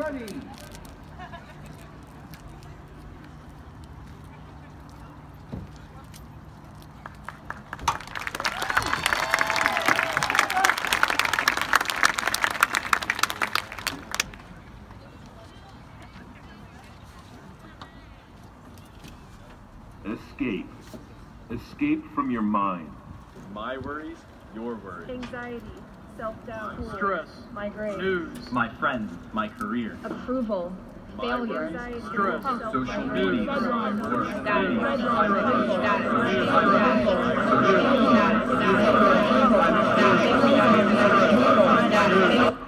Ready. Escape. Escape from your mind. My worries, your worries. Anxiety, self-doubt, Stress. migraine, News. My friends, my career. approval, failure, stress, social media,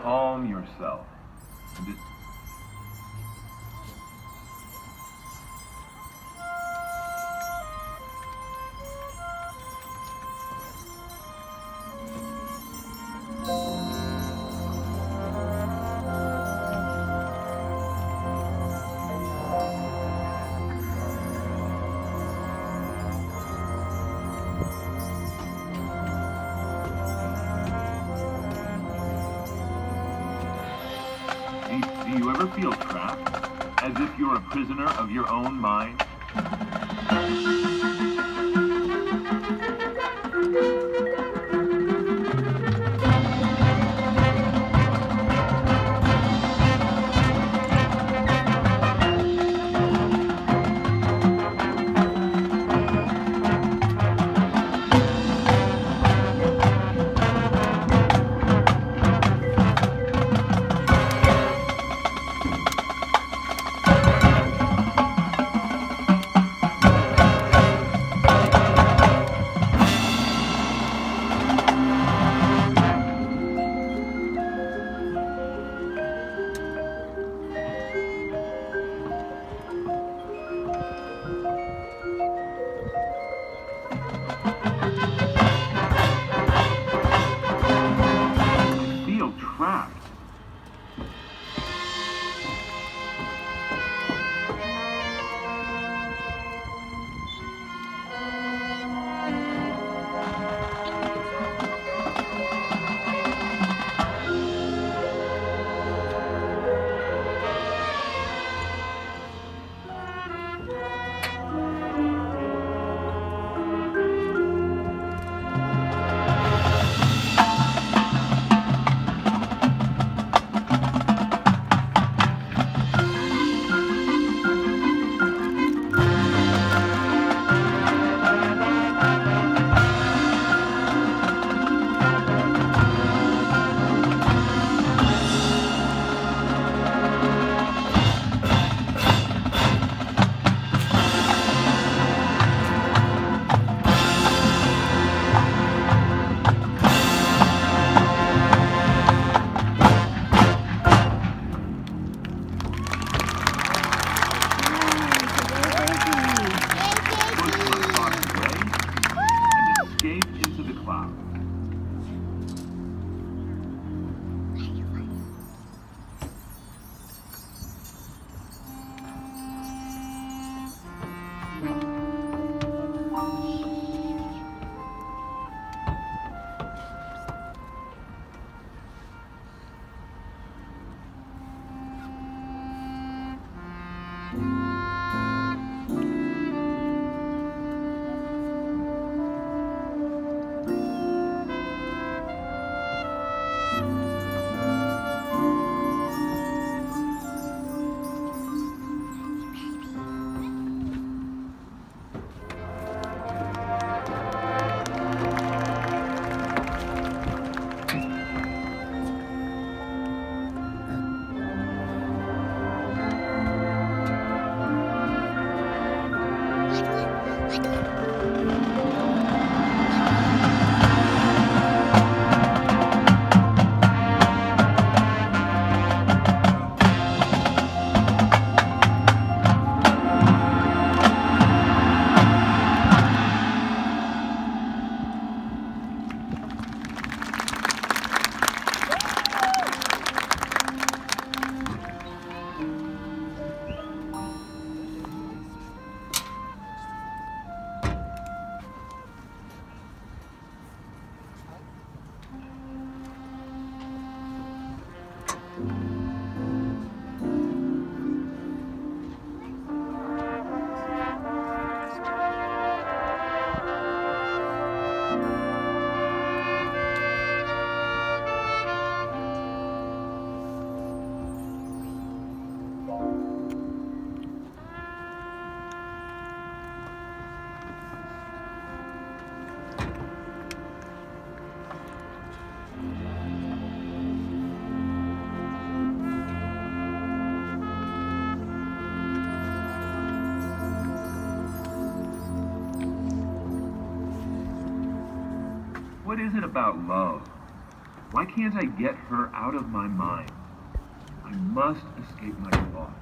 Calm yourself. Do, you ever feel trapped? As if you're a prisoner of your own mind? Is it about love? Why can't I get her out of my mind? I must escape my thoughts.